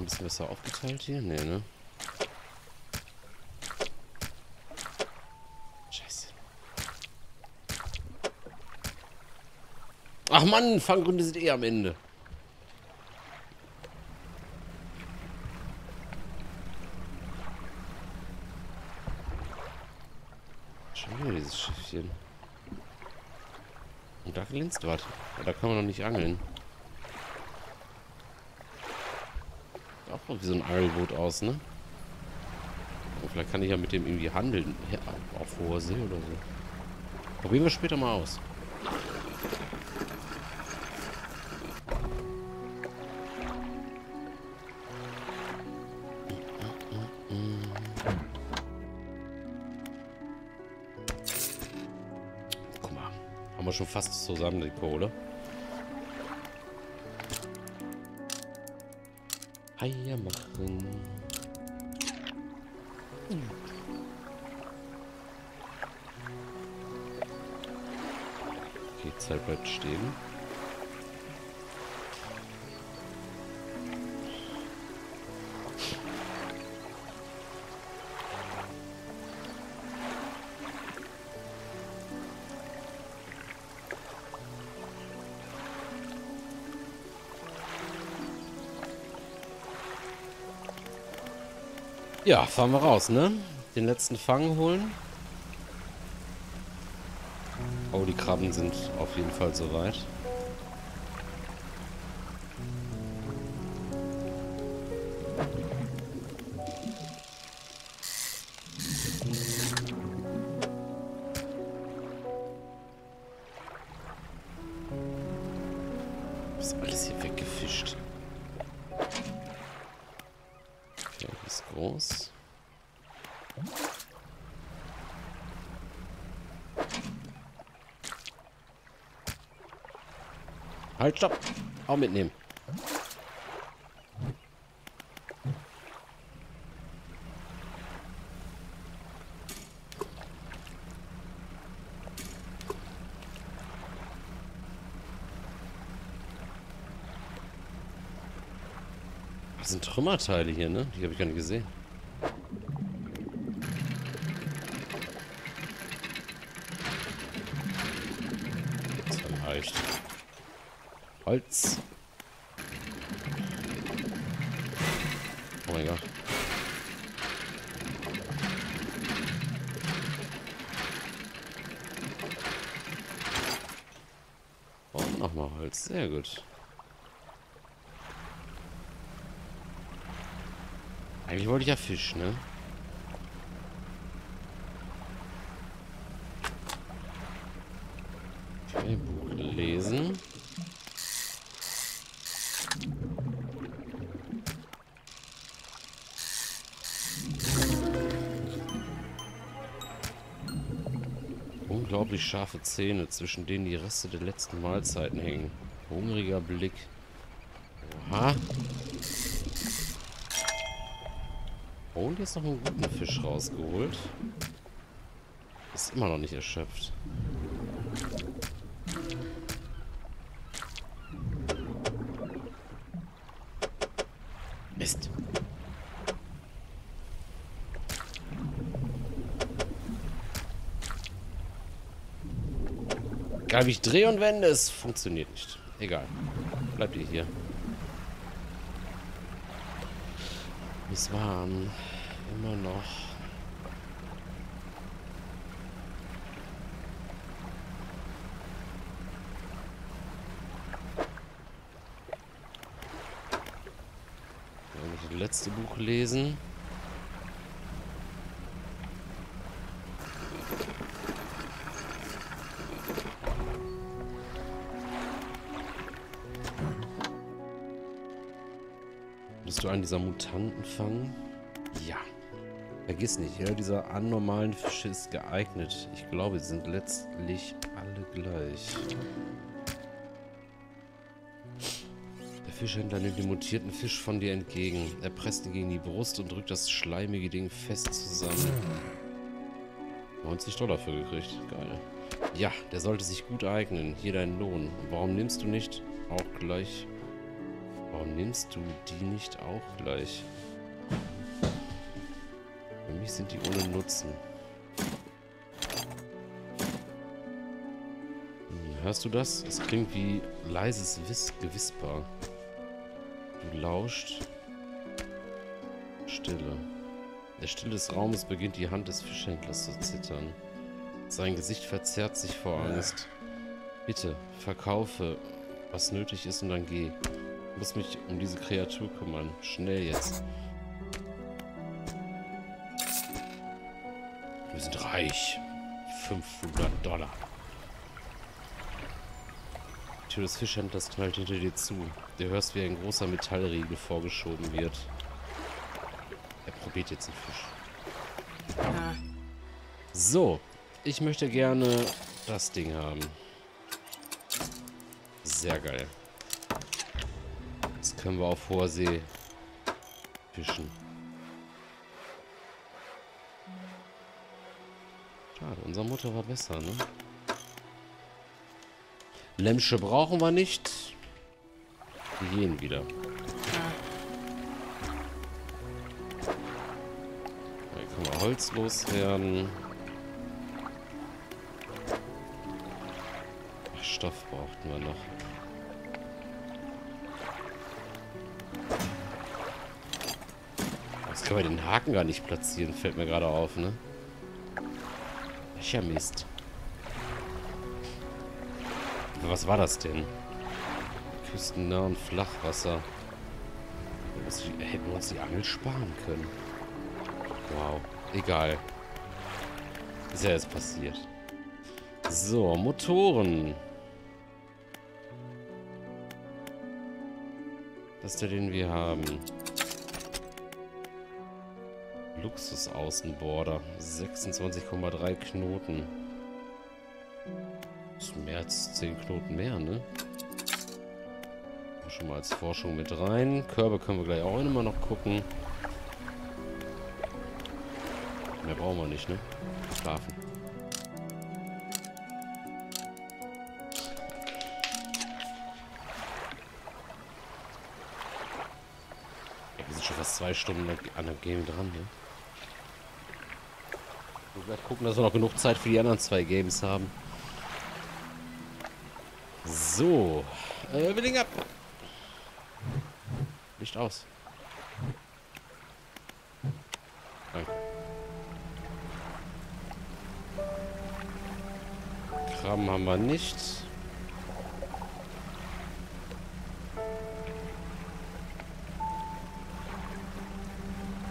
ein bisschen besser aufgeteilt hier? Nee, ne? Scheiße. Ach Mann, Fanggründe sind eh am Ende. Schon wieder dieses Schiffchen. Und da glänzt was. Da kann man noch nicht angeln. Auch wie so ein Angelboot aus, ne? Und vielleicht kann ich ja mit dem irgendwie handeln. Ja, auf hoher See oder so. Probieren wir später mal aus. Guck mal. Haben wir schon fast zusammen die Kohle. Eier machen. Okay, Zeit bleibt stehen. Ja, fahren wir raus, ne? Den letzten Fang holen. Oh, die Krabben sind auf jeden Fall soweit. Halt, stopp. Auch mitnehmen. Das sind Trümmerteile hier, ne? Die habe ich gar nicht gesehen. Holz. Oh mein Gott. Und nochmal Holz. Sehr gut. Eigentlich wollte ich ja Fisch, ne? Okay, Buch lesen. Unglaublich scharfe Zähne, zwischen denen die Reste der letzten Mahlzeiten hängen. Hungriger Blick. Oha. Oh, und jetzt noch einen guten Fisch rausgeholt. Ist immer noch nicht erschöpft. Mist. Egal wie ich drehe und wende, es funktioniert nicht. Egal. Bleibt ihr hier. Es waren immer noch. Das letzte Buch lesen. Einen dieser Mutanten fangen? Ja. Vergiss nicht, jeder dieser anormalen Fische ist geeignet. Ich glaube, sie sind letztlich alle gleich. Der Fischhändler nimmt den mutierten Fisch von dir entgegen. Er presst ihn gegen die Brust und drückt das schleimige Ding fest zusammen. 90 Dollar für gekriegt. Geil. Ja, der sollte sich gut eignen. Hier dein Lohn. Warum nimmst du nicht auch gleich Warum nimmst du die nicht auch gleich? Für mich sind die ohne Nutzen. Hm, hörst du das? Es klingt wie leises Wiss Gewisper. Du lauscht. Stille. Der Stille des Raumes beginnt die Hand des Fischhändlers zu zittern. Sein Gesicht verzerrt sich vor Angst. Bitte, verkaufe, was nötig ist und dann geh. Muss mich um diese Kreatur kümmern. Schnell jetzt. Wir sind reich. 500 Dollar. Die Tür des Fischhändlers knallt hinter dir zu. Du hörst, wie ein großer Metallriegel vorgeschoben wird. Er probiert jetzt den Fisch. So, ich möchte gerne das Ding haben. Sehr geil. Können wir auf hoher See fischen. Schade, unser Mutter war besser, ne? Lämmsche brauchen wir nicht. Die gehen wieder. Hier können wir Holz loswerden. Stoff brauchten wir noch. Können wir den Haken gar nicht platzieren, fällt mir gerade auf, ne? Welcher Mist. Was war das denn? Küstennahen Flachwasser. Hätten wir uns die Angel sparen können. Wow. Egal. Ist ja jetzt passiert. So, Motoren. Das ist der, den wir haben. Luxus-Außenborder. 26,3 Knoten. Das ist mehr als 10 Knoten mehr, ne? Schon mal als Forschung mit rein. Körbe können wir gleich auch immer noch gucken. Mehr brauchen wir nicht, ne? Schlafen. Wir sind schon fast zwei Stunden an der Game dran, ne? Wir gucken, dass wir noch genug Zeit für die anderen zwei Games haben. So. Äh, Willing ab. Licht aus. Danke. Kram haben wir nicht.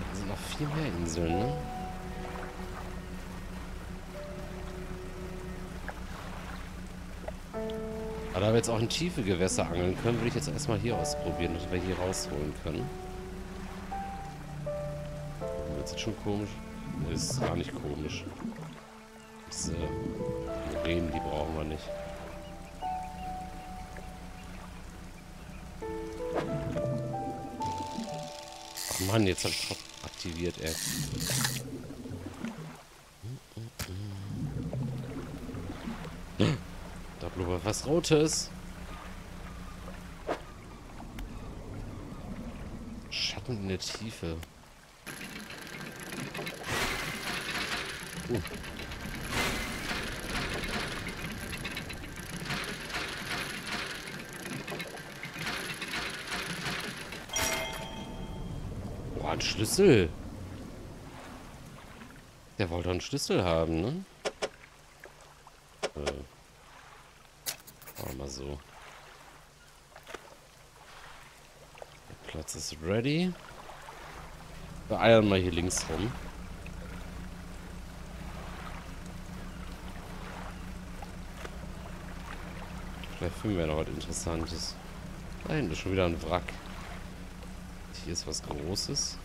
Da sind noch viel mehr Inseln, ne? Aber da wir jetzt auch in tiefe Gewässer angeln können, würde ich jetzt erstmal hier ausprobieren, dass wir hier rausholen können. Das ist schon komisch. Das ist gar nicht komisch. Diese Moränen, die brauchen wir nicht. Mann, jetzt habe ich aktiviert, ey. Blubbert was Rotes. Schatten in der Tiefe. Uh. Ein Schlüssel. Der wollte einen Schlüssel haben, ne? Äh. Machen wir mal so. Der Platz ist ready. Wir mal hier links rum. Vielleicht finden wir noch was Interessantes. Da hinten ist schon wieder ein Wrack. Hier ist was Großes.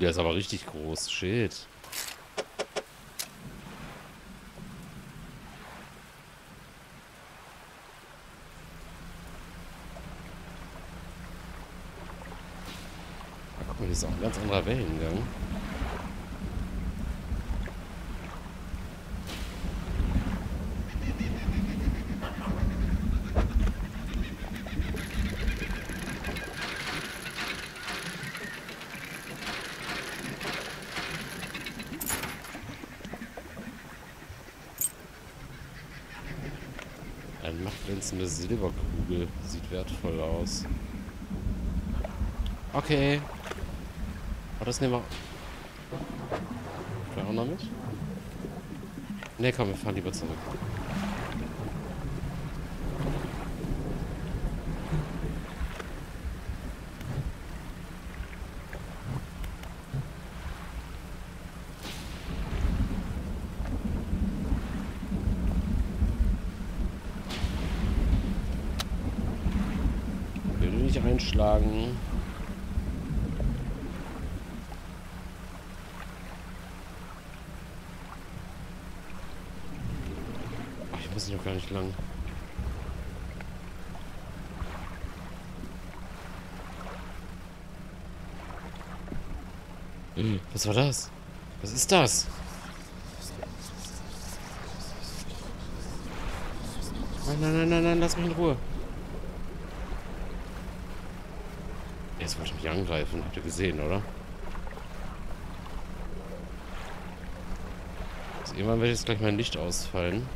Der ist aber richtig groß. Shit. Ah, guck mal, hier ist auch ein ganz anderer Wellengang. Machtglänzende Silberkugel. Sieht wertvoll aus. Okay. Oh, das nehmen wir... Vielleicht auch noch mit? Ne, komm, wir fahren lieber zurück. Ach, ich muss noch gar nicht lang. Was war das? Was ist das? Nein, nein, nein, nein, nein, lass mich in Ruhe. Jetzt wollte ich mich angreifen. Habt ihr gesehen, oder? Also irgendwann wird jetzt gleich mein Licht ausfallen.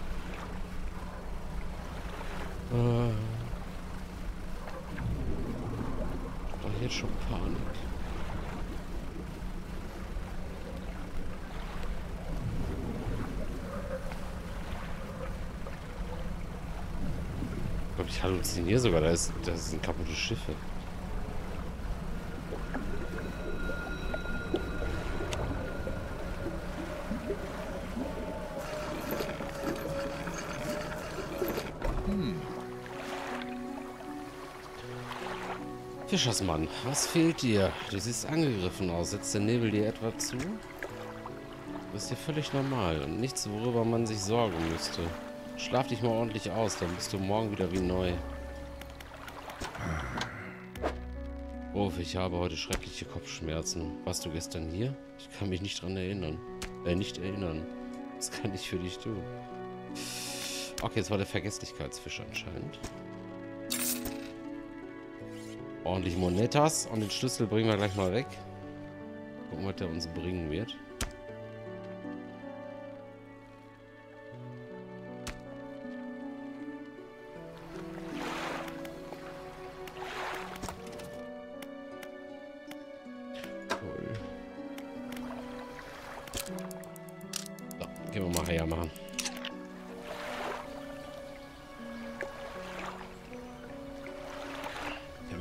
Äh. Jetzt schon Panik. Ich glaube, ich halluziniere sogar. Da, ist, das sind kaputte Schiffe. Fischersmann, was fehlt dir? Du siehst angegriffen aus. Setzt der Nebel dir etwa zu? Das ist dir völlig normal und nichts, worüber man sich sorgen müsste. Schlaf dich mal ordentlich aus, dann bist du morgen wieder wie neu. Uff, ich habe heute schreckliche Kopfschmerzen. Warst du gestern hier? Ich kann mich nicht dran erinnern. Äh, nicht erinnern. Was kann ich für dich tun? Okay, es war der Vergesslichkeitsfisch anscheinend. Ordentlich Monetas. Und den Schlüssel bringen wir gleich mal weg. Gucken, was der uns bringen wird.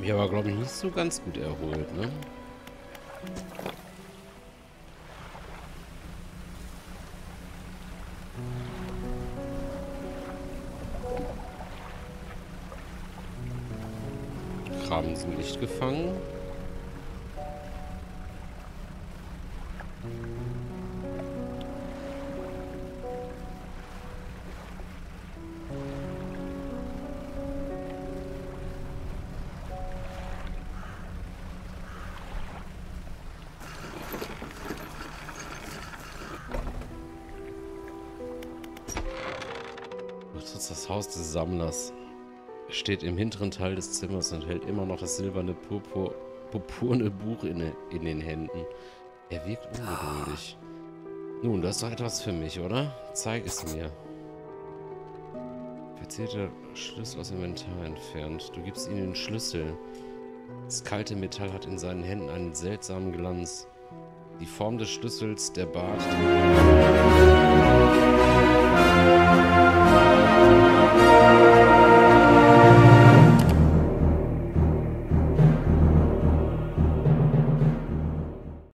Mich aber, glaube ich, nicht so ganz gut erholt, ne? Krabben sind nicht gefangen. Das Haus des Sammlers. Er steht im hinteren Teil des Zimmers und hält immer noch das silberne Purpur, purpurne Buch in, in den Händen. Er wirkt ungeduldig. Nun, das ist doch etwas für mich, oder? Zeig es mir. Verzierter Schlüssel aus dem Inventar entfernt. Du gibst ihm den Schlüssel. Das kalte Metall hat in seinen Händen einen seltsamen Glanz. Die Form des Schlüssels, der Bart. Die